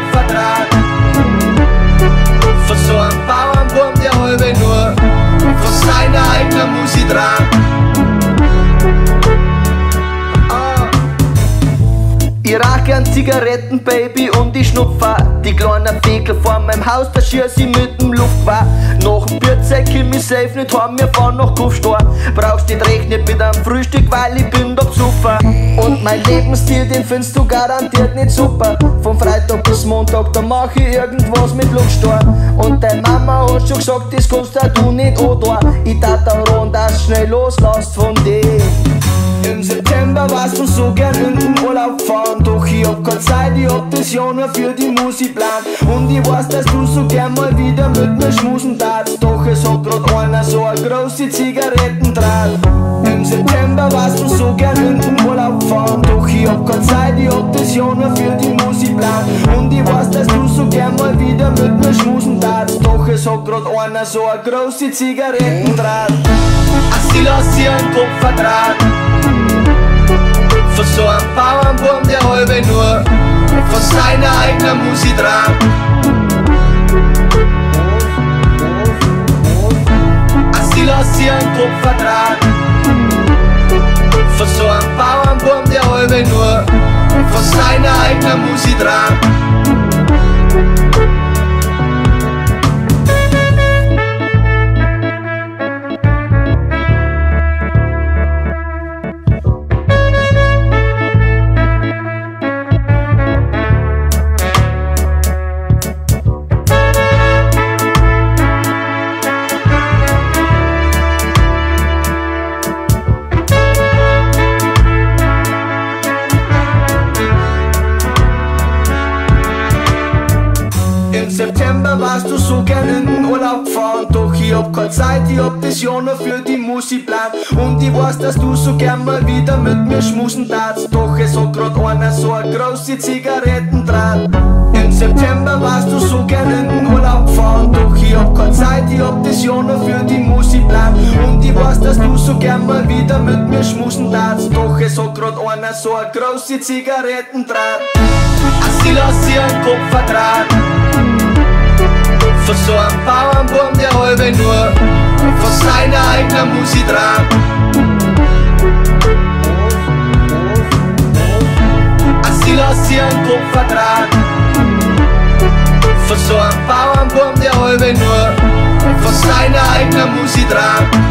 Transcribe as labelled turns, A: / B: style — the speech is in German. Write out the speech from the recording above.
A: Kupferdraht Für so einen Bauernburm, der halbe nur Von seiner eigenen Musik dran Ich rauch gern Zigaretten, Baby, und ich schnupfer. Die kleinen Fegel vor meinem Haus, da schier sie mit dem Luftfahr Nach dem Bierzeug komm ich safe nicht heim, wir fahren nach Kufstor Brauchst nicht rechnen mit einem Frühstück, weil ich bin doch super Mein Lebensstil, den findest du garantiert nicht super. Von Freitag bis Montag, da mach ich irgendwas mit Luxstor Und deine Mama hat schon gesagt, das kannst du nicht da Ich tat daran, dass schnell loslässt von dem im September warst du so gern in den Urlaub fahren. Doch ich hab keine Zeit, ich hab das Jahr nur für die Musik plan Und ich weiß, dass du so gern mal wieder mit mir schmusen darfst. Doch es hat grad einer so eine große Zigarettendraht Im September warst du so gern in den fahren Doch ich hab keine Zeit, ich hab das Jahr nur für die Musik plan Und ich weiß, dass du so gern mal wieder mit mir schmusen darfst. Doch es hat grad einer so eine große Zigarettendraht. Ach, sie lass hier einen Kupferdraht für so einen Bauernburm, der halbe nur von seiner eigenen Musik dran. Sie lass hier einen Kupferdraht Für Halbe nur von seiner eigenen Musik dran. September warst du so gern in Urlaub fahren Doch ich hab keine Zeit, ich hab das Jahr nur für die Musik plan Und ich weiß, dass du so gern mal wieder mit mir schmusen darfst. Doch es hat grad einer so eine große Zigarettendraht. Im September warst du so gern in Urlaub fahren Doch ich hab keine Zeit, ich hab das Jahr nur für die Musik plan Und ich weiß, dass du so gern mal wieder mit mir schmusen darfst. Doch es hat grad einer so eine große Zigarettendraht. Ach, sie lass hier einen Kupferdraht für so einen Bauernburm, der halbe nur von seiner eigenen Musik dran. Sie lass hier einen Kupferdraht Für so einen Bauernburm, der halbe nur von seiner eigenen Musik dran.